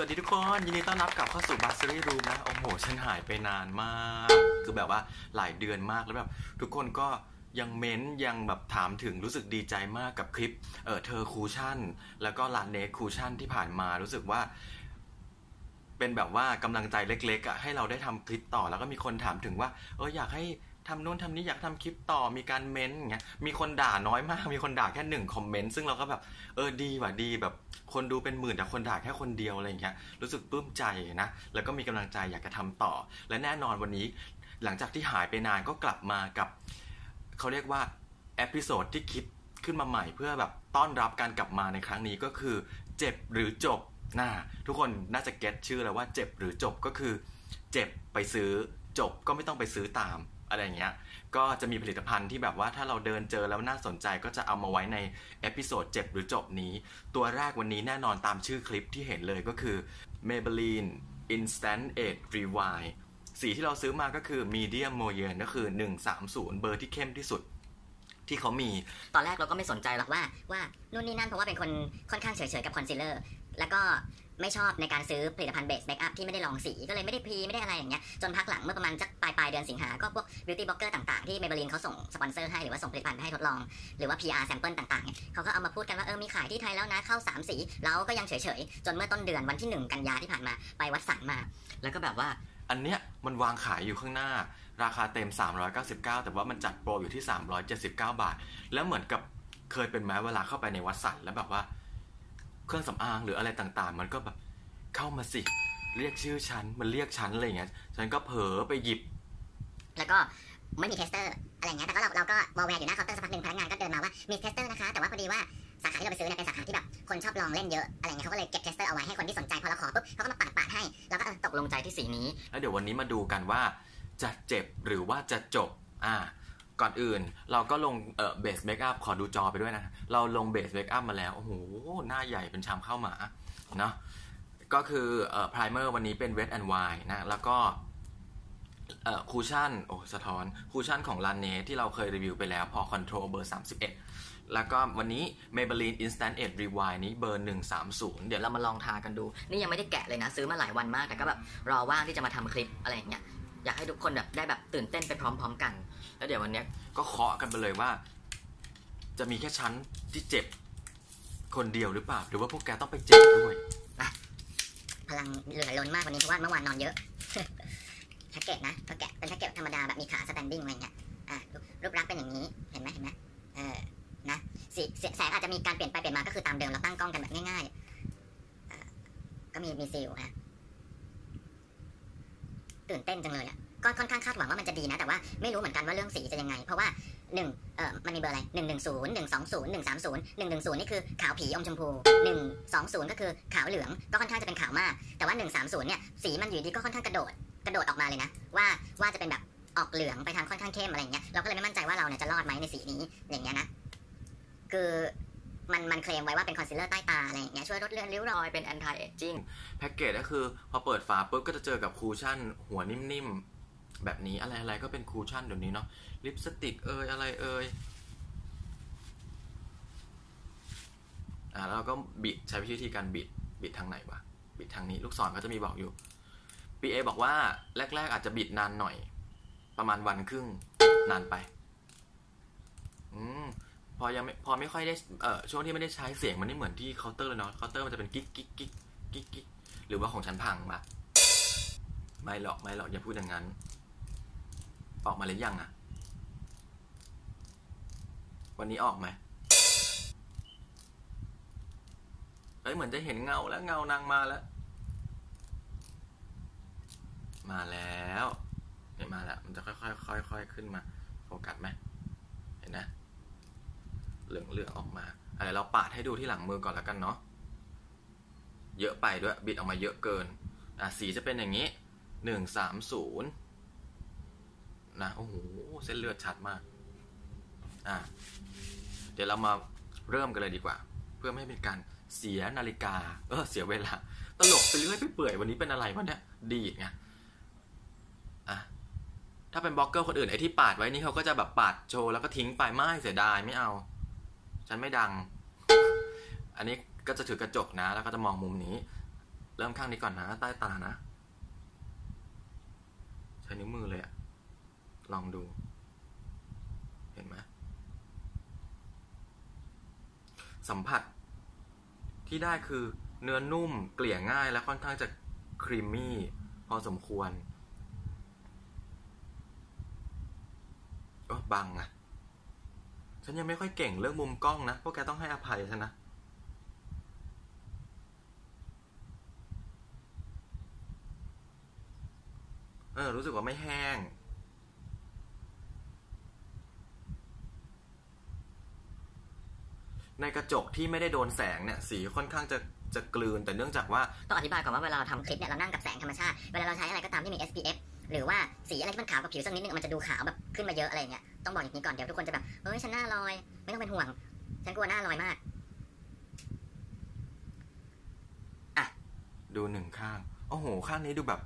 สวัสดีทุกคน ยินดีต้อนรับกลับเข้าสู่บัสซอรี่รูมนะ โอ้โห ฉันหายไปนานมาก คือแบบว่าหลายเดือนมากแล้วแบบทุกคนก็ยังเม้นยังแบบถามถึงรู้สึกดีใจมากกับคลิป เออเธอคูชั่น แล้วก็ลานเนสคูชั่นที่ผ่านมารู้สึกว่า เป็นแบบว่ากำลังใจเล็กๆอะให้เราได้ทำคลิปต่อแล้วก็มีคนถามถึงว่า เอออยากให้ ทำนู่นทำนี้อยากทำคลิปต่อมีการเม้นอย่างเงี้ยมีคนด่าน้อยมาก มีคนด่าแค่หนึ่งคอมเมนต์ซึ่งเราก็แบบเออดีว่ะดีแบบ คนดูเป็นหมื่นแต่คนด่าแค่คนเดียวอะไรอย่างเงี้ยรู้สึกปลื้มใจนะแล้วก็มีกำลังใจอยากจะทำต่อ และแน่นอนวันนี้ หลังจากที่หายไปนานก็กลับมากับเขาเรียกว่า episode ที่คิดขึ้นมาใหม่เพื่อแบบต้อนรับการกลับมาในครั้งนี้ก็คือ เจ็บหรือจบนะทุกคนน่าจะ get ชื่อแล้วว่าเจ็บหรือจบก็คือ เจ็บไปซื้อจบก็ไม่ต้องไปซื้อตาม อะไรอย่างเงี้ยก็จะมีผลิตภัณฑ์ที่แบบว่าถ้าเราเดินเจอแล้วน่าสนใจก็จะเอามาไว้ในepisode เจ็บหรือจบนี้ ตัวแรกวันนี้แน่นอนตามชื่อคลิปที่เห็นเลยก็คือ Maybelline Instant Age Rewind สีที่เราซื้อมาก็คือ Medium m o y e n ก็คือ 130 เบอร์ที่เข้มที่สุดที่เขามี ตอนแรกเราก็ไม่สนใจหรอกว่าว่านู่นนี่นั่นเพราะว่าเป็นคนค่อนข้างเฉยๆกับคอนซีลเลอร์ แล้วก็ ไม่ชอบในการซื้อผลิตภัณฑ์ base makeup ที่ไม่ได้ลองสีก็เลยไม่ได้ pre ไม่ได้อะไรอย่างเงี้ยจนพักหลังเมื่อประมาณสักปลายปลายเดือนสิงหาก็พวก beauty blogger ต่างๆที่ Maybelline เขาส่งสปอนเซอร์ให้หรือว่าส่งผลิตภัณฑ์ไปให้ทดลอง หรือว่า PR sample ต่างๆเนี่ยเขาก็เอามาพูดกันว่าเออมีขายที่ไทยแล้วนะเข้า 3 สี เราก็ยังเฉยๆ จนเมื่อต้นเดือนวันที่ 1 กันยาที่ผ่านมาไป Watsons มา แล้วก็แบบว่าอันเนี้ยมันวางขายอยู่ข้างหน้า ราคาเต็ม 399 แต่ว่ามันจัดโปรอยู่ที่ 379 บาท แล้วเหมือนกับเคยเป็นไหมเวลาเข้าไปใน Watsons แล้วแบบว่า เครื่องสำอางหรืออะไรต่างๆ มันก็แบบเข้ามาสิ เรียกชื่อฉัน มันเรียกฉันอะไรอย่างเงี้ย ฉันก็เผลอไปหยิบ แล้วก็ไม่มี tester อะไรเงี้ย แต่ก็เราเราก็วอลแวร์อยู่หน้าเคาน์เตอร์สักพักหนึ่งพนักงานก็เดินมาว่ามี tester นะคะ แต่ว่าพอดีว่าสาขาที่เราไปซื้อเนี่ยเป็นสาขาที่แบบคนชอบลองเล่นเยอะอะไรเงี้ยเขาก็เลยเก็บ tester เอาไว้ให้คนที่สนใจพอเราขอปุ๊บเขาก็มาปาดปาดๆให้เราก็เออตกลงใจที่สีนี้ แล้วเดี๋ยววันนี้มาดูกันว่าจะเจ็บหรือว่าจะจบ อ่า ก่อนอื่นเราก็ลงเอ่อ base makeup ขอดูจอไปด้วยนะ เราลง base makeup มาแล้ว โอ้โห หน้าใหญ่เป็นชามข้าวหมาเนาะก็คือเอ่อ primer วันนี้เป็น wet n wild นะ แล้วก็เอ่อ cushion โอ้สะท้อน cushion ของ Laneige ที่เราเคยรีวิวไปแล้วพอ control เบอร์ 31 แล้วก็วันนี้ Maybelline Instant Age Rewind นี้เบอร์ 130เดี๋เดี๋ยวเรามาลองทากันดู นี่ยังไม่ได้แกะเลยนะ ซื้อมาหลายวันมากแต่ก็แบบรอว่างที่จะมาทำคลิปอะไรอย่างเงี้ย อยากให้ทุกคนแบบได้แบบตื่นเต้นไปพร้อม ๆ กัน แล้วเดี๋ยววันเนี้ยก็เคาะกันไปเลยว่า จะมีแค่ชั้นที่เจ็บคนเดียวหรือเปล่า หรือว่าพวกแกต้องไปเจ็บด้วย พลังเหลือล้นมากวันนี้เพราะว่าเมื่อวานนอนเยอะ แพ็กเกจนะก็แกะเป็นแพ็กเกจธรรมดาแบบมีขา standing อะไรเงี้ยอะรูปรูปลักษณ์เป็นอย่างนี้เห็นไหมเห็นไหมเออนะสีเสียแสงอาจจะมีการเปลี่ยนไปเปลี่ยนมาก็คือตามเดิมเราตั้งกล้องกันแบบง่ายๆอะก็มีมี seal นะตื่นเต้นจังเลยอะ ก็ ค่อนข้างคาดหวังว่ามันจะดีนะ แต่ว่าไม่รู้เหมือนกันว่าเรื่องสีจะยังไง เพราะว่าหนึ่งเออมันมีเบอร์อะไรหนึ่งหนึ่งศูนย์หนึ่งสองศูนย์หนึ่งสามศูนย์หนึ่งหนึ่งศูนย์นี่คือขาวผีอมชมพูหนึ่งสองศูนย์ก็คือขาวเหลืองก็ค่อนข้างจะเป็นขาวมาก แต่ว่าหนึ่งสามศูนย์เนี่ยสีมันอยู่ดีก็ค่อนข้างกระโดดกระโดดออกมาเลยนะ ว่าว่าจะเป็นแบบออกเหลืองไปทางค่อนข้างเข้มอะไรอย่างเงี้ยเราก็เลยไม่มั่นใจว่าเราเนี่ยจะรอดไหมในสีนี้อย่างเงี้ยนะคือมันมันเคลมไว้ว่าเป็นคอนซีลเลอร์ใต้ตาอะไรอย่างเงี้ยช่วยลดเลือนริ้วรอยเป็น anti aging แพ็กเกจก็คือพอเปิดฝาปุ๊บก็จะเจอกับ cushion หัวนิ่มๆ แบบนี้อะไรอะไรก็เป็น cushion เดี๋ยวนี้เนาะลิปสติกเอยอะไรเอยอ่าแล้วเราก็บิดใช้วิธีการบิดบิดทางไหนวะบิดทางนี้ลูกศรก็จะมีบอกอยู่ BA บอกว่าแรก ๆ อาจจะบิดนานหน่อย ประมาณวันครึ่งนานไปอืมพอยังพอไม่ค่อยได้เอ่อช่วงที่ไม่ได้ใช้เสียงมันไม่เหมือนที่เคาน์เตอร์เลยเนาะเคาน์เตอร์มันจะเป็นกิ๊กกิ๊กกิ๊กกิ๊กกิ๊กหรือว่าของฉันพังปะไม่หรอกไม่หรอกอย่าพูดอย่างนั้น ออกมาหรือยังอะวันนี้ออกไหมเอ้ยเหมือนจะเห็นเงาแล้วเงานางมาแล้ว มาแล้วเนี่มาแล้วมันจะค่อยๆค่อยๆขึ้นมาโฟกัสไหมเห็นนะ เหลืองเหลืองออกมาอะไรเราปาดให้ดูที่หลังมือก่อนแล้วกันเนาะเยอะไปด้วยบิดออกมาเยอะเกินอะสีจะเป็นอย่างนี้หนึ่งสามศูนย์ นะโอ้โหเส้นเลือดชัดมากอะเดี๋ยวเรามาเริ่มกันเลยดีกว่า เพื่อไม่ให้เป็นการเสียนาฬิกาเออเสียเวลา ตลกไปเรื่อยไปเปื่อยวันนี้เป็นอะไรวะเนี่ยดีดไงอะถ้าเป็นบล็อกเกอร์คนอื่นไอ้ที่ปาดไว้นี่เขาก็จะแบบปาดโชว์แล้วก็ทิ้งไปไม่เสียดายไม่เอา ฉันไม่ดัง อันนี้ก็จะถือกระจกนะ แล้วก็จะมองมุมนี้ เริ่มข้างนี้ก่อนนะ ใต้ตานะ ใช้นิ้วมือเลยอะ ลองดู เห็นไหมสัมผัส ที่ได้คือเนื้อนุ่มเกลี่ยง่ายและค่อนข้างจะครีมมี่พอสมควรโอ้บังอะฉันยังไม่ค่อยเก่งเรื่องมุมกล้องนะ พวกแกต้องให้อภัยฉันนะ เออ รู้สึกว่าไม่แห้ง ในกระจกที่ไม่ได้โดนแสงเนี่ยสีค่อนข้างจะจะกลืนแต่เนื่องจากว่าต้องอธิบายก่อนว่าเวลาเราทำคลิปเนี่ยเรานั่งกับแสงธรรมชาติ เวลาเราใช้อะไรก็ตามที่มี SPF หรือว่าสีอะไรที่มันขาวกับผิวสักนิดนึงมันจะดูขาวแบบขึ้นมาเยอะอะไรอย่างเงี้ยต้องบอกอย่างนี้ก่อนเดี๋ยวทุกคนจะแบบเฮ้ยฉันหน้าลอย ไม่ต้องเป็นห่วง ฉันกลัวหน้าลอยมากดูหนึ่งข้างโอ้โหข้างนี้ดูแบบ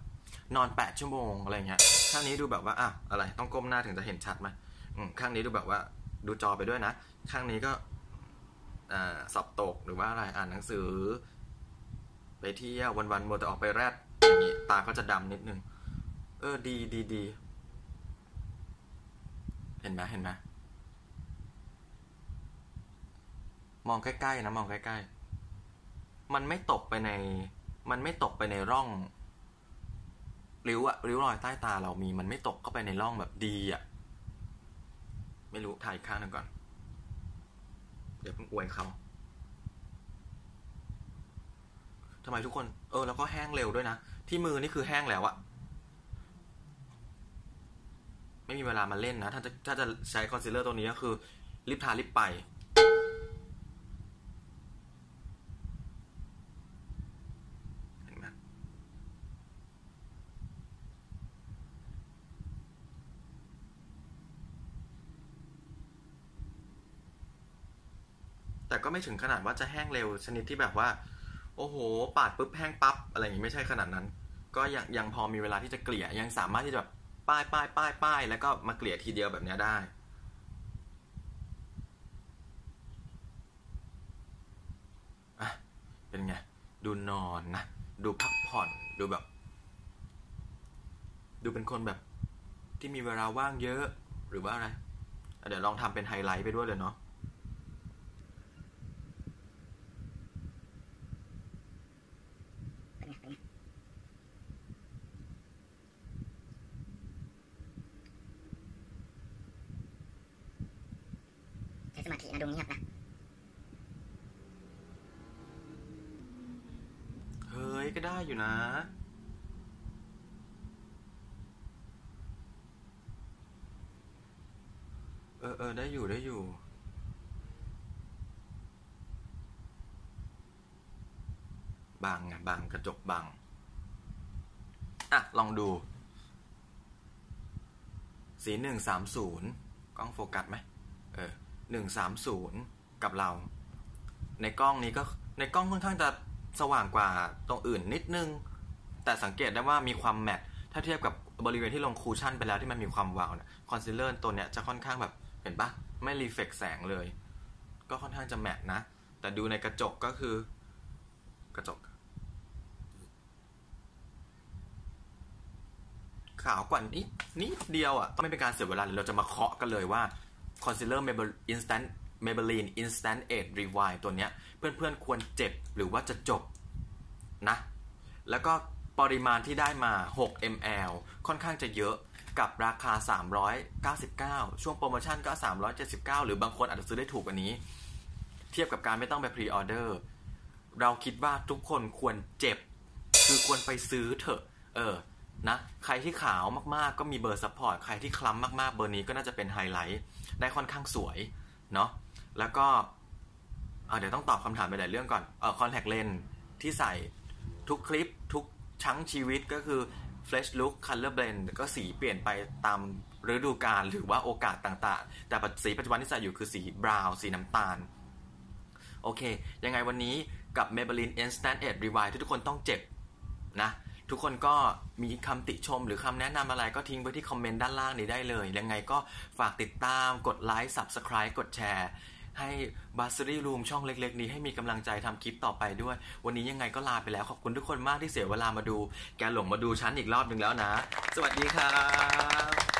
นอนแปดชั่วโมงอะไรเงี้ยข้างนี้ดูแบบว่าอะอะไรต้องก้มหน้าถึงจะเห็นชัดไหมอืมข้างนี้ดูแบบว่าดูจอไปด้วยนะ ข้างนี้ก็อ่า สอบตกหรือว่าอะไรอ่านหนังสือ ไปเที่ยววันๆมัวแต่ออกไปแรดอย่างนี้ตาก็จะดำนิดนึง เออดีดีดีเห็นไหมเห็นไหมมองใกล้ๆนะมองใกล้ๆ มันไม่ตกไปใน มันไม่ตกไปในร่อง ริ้วอะริ้วรอยใต้ตาเรามี มันไม่ตกเข้าไปในร่องแบบดีอะไม่รู้ถ่ายข้างหนึ่งก่อน อวยเขาทำไมทุกคน เออ แล้วก็แห้งเร็วด้วยนะ ที่มือนี่คือแห้งแล้วอะไม่มีเวลามาเล่นนะ ถ้าจะถ้าจะใช้คอนซีลเลอร์ตัวนี้ก็คือรีบทารีบไป เห็นไหม แต่ก็ไม่ถึงขนาดว่าจะแห้งเร็วชนิดที่แบบว่า โอ้โห ปาดปุ๊บแห้งปั๊บอะไรอย่างนี้ไม่ใช่ขนาดนั้น ก็ยังยังพอมีเวลาที่จะเกลี่ยยังสามารถที่จะแบบป้ายป้ายป้ายป้ายแล้วก็มาเกลี่ยทีเดียวแบบนี้ได้เป็นไง ดูนอนนะ ดูพักผ่อนดูแบบ ดูเป็นคนแบบที่มีเวลาว่างเยอะหรือว่าอะไร เดี๋ยวลองทำเป็นไฮไลท์ไปด้วยเลยเนาะ เป็นไงเป็นไง ใช้สมาธินะดูเงียบนะ เฮ้ย ก็ได้อยู่นะ เออเออได้อยู่ได้อยู่บางไงบางกระจกบางอะ ลองดู สีหนึ่งสามศูนย์กล้องโฟกัสไหม เออ หนึ่งสามศูนย์กับเรา ในกล้องนี้ก็ในกล้องค่อนข้างจะสว่างกว่าตรงอื่นนิดนึง แต่สังเกตได้ว่ามีความ matte ถ้าเทียบกับบริเวณที่ลง cushion ไปแล้วที่มันมีความวาวเนี่ยคอนซีลเลอร์ตัวเนี้ยจะค่อนข้างแบบเห็นปะไม่ reflect แสงเลย ก็ค่อนข้างจะ matte นะ แต่ดูในกระจกก็คือ กระจก ขาวกว่านิดนิดเดียวอะต้องไม่เป็นการเสียเวลาเลยเราจะมาเคาะกันเลยว่า Concealer Maybelline Instant Maybelline Instant Age Rewind ตัวเนี้ยเพื่อนๆควรเจ็บหรือว่าจะจบนะแล้วก็ปริมาณที่ได้มา 6 ml ค่อนข้างจะเยอะกับราคา 399 ช่วงโปรโมชั่นก็ 379 หรือบางคนอาจจะซื้อได้ถูกกว่านี้ เทียบกับการไม่ต้องไปพรีออเดอร์ เราคิดว่าทุกคนควรเจ็บ คือควรไปซื้อเถอะ เออ นะใครที่ขาวมากๆ ก็มีเบอร์ support ใครที่คล้ำมากๆ เบอร์นี้ก็น่าจะเป็นไฮไลท์ได้ค่อนข้างสวยเนาะแล้วก็เดี๋ยวต้องตอบคำถามไปหลายเรื่องก่อนเออคอนแทคเลนส์ที่ใส่ทุกคลิปทุกช่วงชีวิตก็คือ Fresh Look Color Blend ก็สีเปลี่ยนไปตามฤดูกาลหรือว่าโอกาสต่างๆ แต่สีปัจจุบันที่ใส่อยู่คือสี brown สีน้ำตาล โอเค ยังไงวันนี้กับ Maybelline Instant Age Rewind ที่ทุกคนต้องเจ็บนะ ทุกคนก็มีคำติชมหรือคำแนะนำอะไรก็ทิ้งไว้ที่คอมเมนต์ด้านล่างนี้ได้เลย ยังไงก็ฝากติดตามกดไลค์ Subscribe กดแชร์ให้บัสซี่รูมช่องเล็ก ๆ นี้ให้มีกำลังใจทำคลิปต่อไปด้วย วันนี้ยังไงก็ลาไปแล้ว ขอบคุณทุกคนมากที่เสียเวลามาดู แกหลงมาดูฉันอีกรอบหนึ่งแล้วนะ สวัสดีครับ